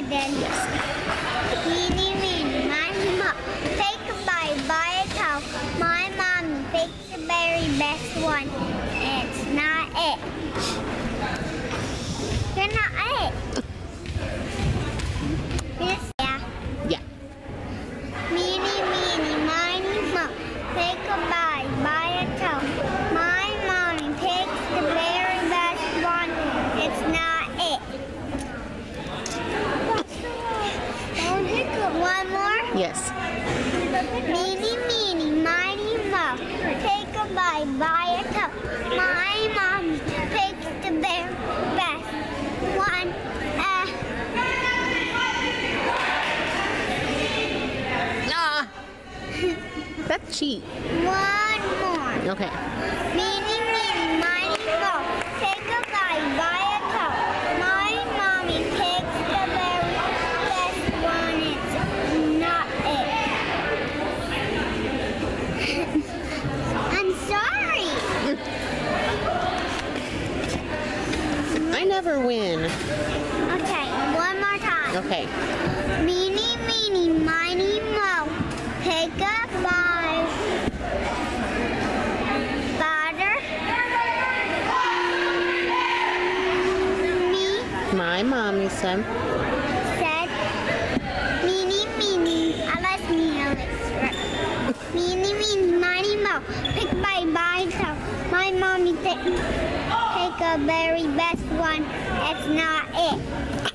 then. Meeny, meeny, miny, mo. Take a bite, buy a cow. My mom picks the very best one. It's not it. You're not it. Yes, yeah. Yeah. Meeny, meeny, miny, mo. Take a bite, buy a cow. My mommy picks the very best one. It's not it. Don't hiccup. One more. Yes. Meeny, meeny, miny. Take a bite, buy a cup. My mom picks the very best one. Uh, Ah. That's cheap. one more. Okay. Meeny, never win. Okay, one more time. Okay. Meeny, meeny, miny, mo. Pick up by butter. Me My mommy said. said, meeny, meeny, I like me, Alex. Meeny, meeny, miny, mo. Pick by by my mommy pick, pick a very best one. It's not it.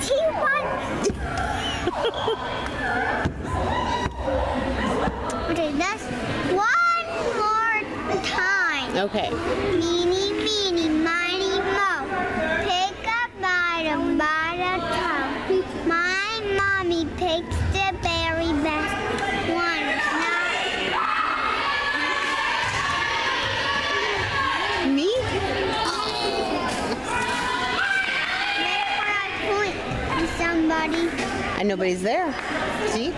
She won. Okay, that's one more time. Okay. Meeny, meeny, miny, mo. Pick up bottom, bottom somebody. And nobody's there. See?